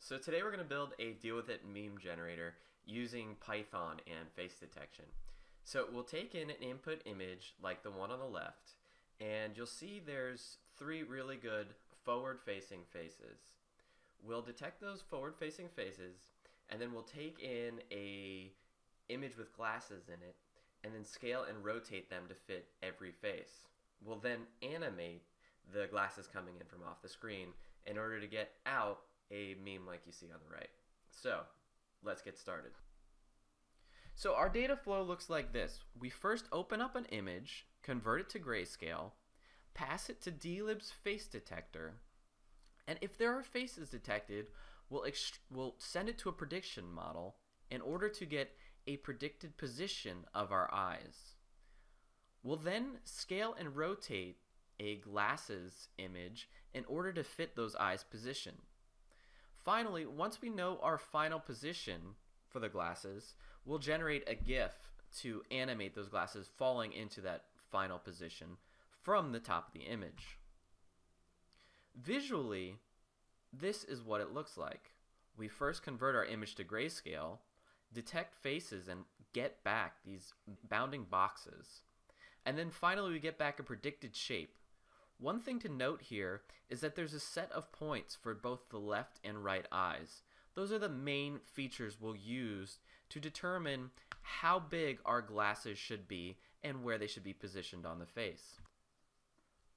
So today we're going to build a deal with it meme generator using Python and face detection. So we'll take in an input image like the one on the left and you'll see there's three really good forward facing faces. We'll detect those forward facing faces and then we'll take in a image with glasses in it and then scale and rotate them to fit every face. We'll then animate the glasses coming in from off the screen in order to get out a meme like you see on the right. So let's get started. So our data flow looks like this. We first open up an image, convert it to grayscale, pass it to dlib's face detector, and if there are faces detected, we'll, we'll send it to a prediction model in order to get a predicted position of our eyes. We'll then scale and rotate a glasses image in order to fit those eyes' position. Finally, once we know our final position for the glasses, we'll generate a GIF to animate those glasses falling into that final position from the top of the image. Visually, this is what it looks like. We first convert our image to grayscale, detect faces, and get back these bounding boxes. And then finally we get back a predicted shape, one thing to note here is that there's a set of points for both the left and right eyes. Those are the main features we'll use to determine how big our glasses should be and where they should be positioned on the face.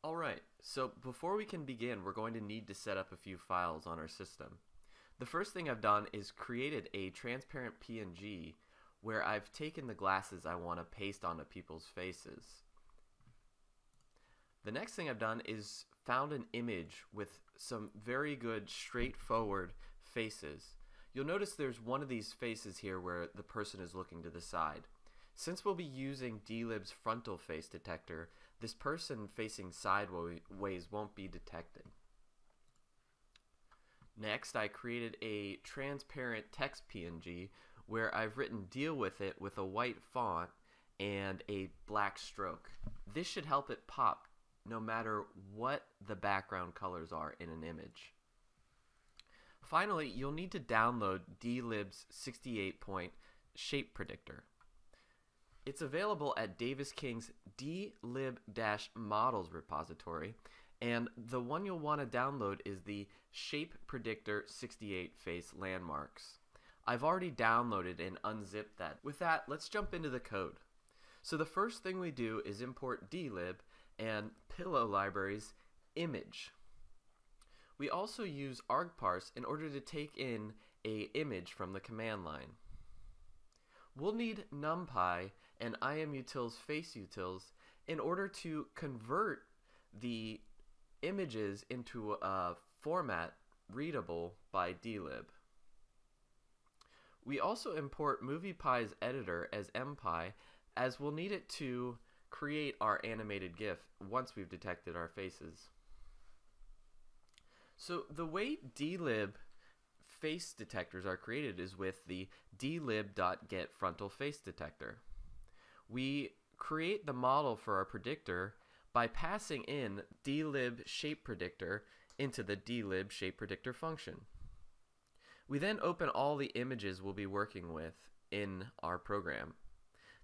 Alright, so before we can begin, we're going to need to set up a few files on our system. The first thing I've done is created a transparent PNG where I've taken the glasses I want to paste onto people's faces. The next thing I've done is found an image with some very good straightforward faces. You'll notice there's one of these faces here where the person is looking to the side. Since we'll be using dlib's frontal face detector, this person facing sideways won't be detected. Next, I created a transparent text PNG where I've written deal with it with a white font and a black stroke. This should help it pop no matter what the background colors are in an image. Finally, you'll need to download dlib's 68 point shape predictor. It's available at Davis King's dlib-models repository, and the one you'll want to download is the Shape Predictor 68 face landmarks. I've already downloaded and unzipped that. With that, let's jump into the code. So the first thing we do is import dlib and pillow libraries image. We also use argparse in order to take in a image from the command line. We'll need numpy and imutils face utils in order to convert the images into a format readable by dlib. We also import MoviePy's editor as mpy as we'll need it to create our animated GIF once we've detected our faces. So the way dlib face detectors are created is with the dlib.get frontal face detector. We create the model for our predictor by passing in dlib shape predictor into the dlib shape predictor function. We then open all the images we'll be working with in our program.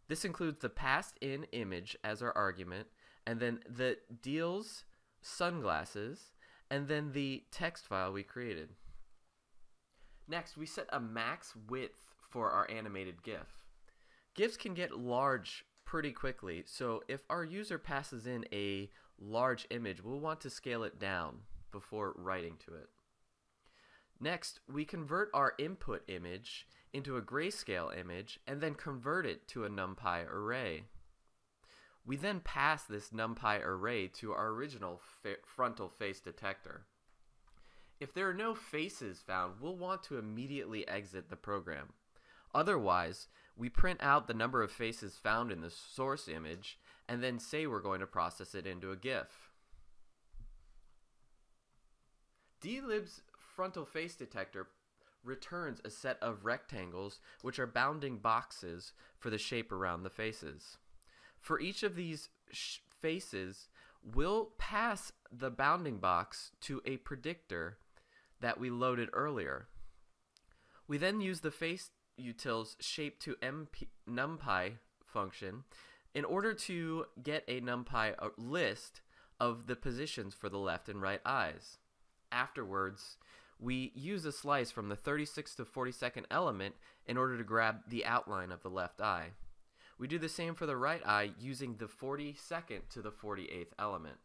This includes the passed in image as our argument, and then the deals sunglasses, and then the text file we created. Next, we set a max width for our animated GIF. GIFs can get large pretty quickly, so if our user passes in a large image, we'll want to scale it down before writing to it. Next, we convert our input image into a grayscale image and then convert it to a numpy array. We then pass this numpy array to our original fa frontal face detector. If there are no faces found, we'll want to immediately exit the program. Otherwise, we print out the number of faces found in the source image and then say we're going to process it into a GIF. dlib's frontal face detector returns a set of rectangles which are bounding boxes for the shape around the faces. For each of these faces, we'll pass the bounding box to a predictor that we loaded earlier. We then use the face utils shape to NP, numpy function in order to get a numpy uh, list of the positions for the left and right eyes. Afterwards, we use a slice from the 36th to 42nd element in order to grab the outline of the left eye. We do the same for the right eye using the 42nd to the 48th element.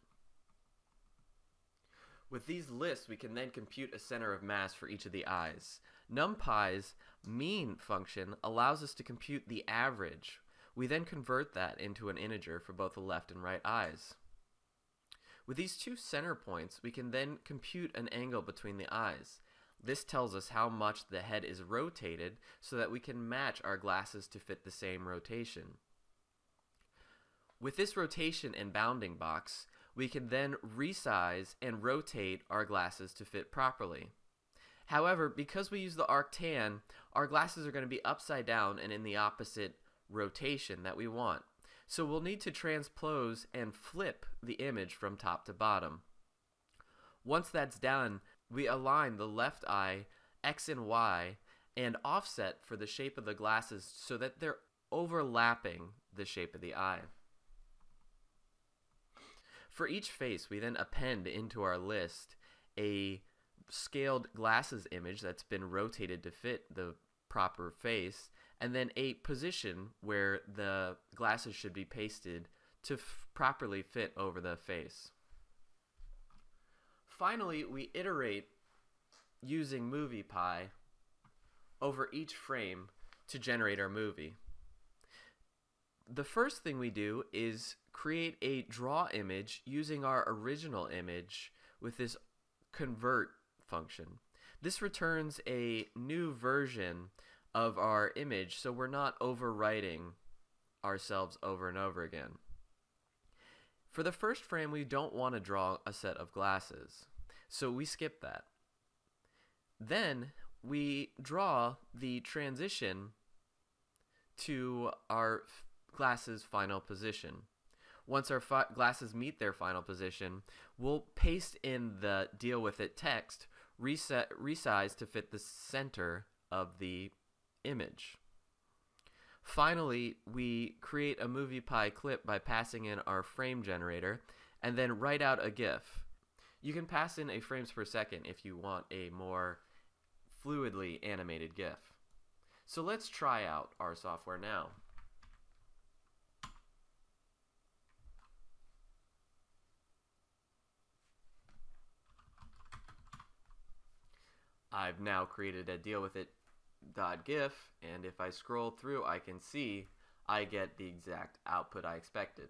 With these lists, we can then compute a center of mass for each of the eyes. NumPy's mean function allows us to compute the average. We then convert that into an integer for both the left and right eyes. With these two center points, we can then compute an angle between the eyes. This tells us how much the head is rotated so that we can match our glasses to fit the same rotation. With this rotation and bounding box, we can then resize and rotate our glasses to fit properly. However, because we use the arctan, our glasses are going to be upside down and in the opposite rotation that we want. So we'll need to transpose and flip the image from top to bottom. Once that's done, we align the left eye X and Y and offset for the shape of the glasses so that they're overlapping the shape of the eye. For each face, we then append into our list a scaled glasses image that's been rotated to fit the proper face, and then a position where the glasses should be pasted to properly fit over the face. Finally, we iterate using MoviePy over each frame to generate our movie. The first thing we do is create a draw image using our original image with this convert function. This returns a new version of our image so we're not overwriting ourselves over and over again. For the first frame, we don't want to draw a set of glasses, so we skip that. Then we draw the transition to our glasses final position. Once our glasses meet their final position, we'll paste in the deal with it text, reset, resize to fit the center of the image. Finally, we create a MoviePy clip by passing in our frame generator and then write out a GIF. You can pass in a frames per second if you want a more fluidly animated GIF. So let's try out our software now. I've now created a deal with it .gif and if I scroll through I can see I get the exact output I expected.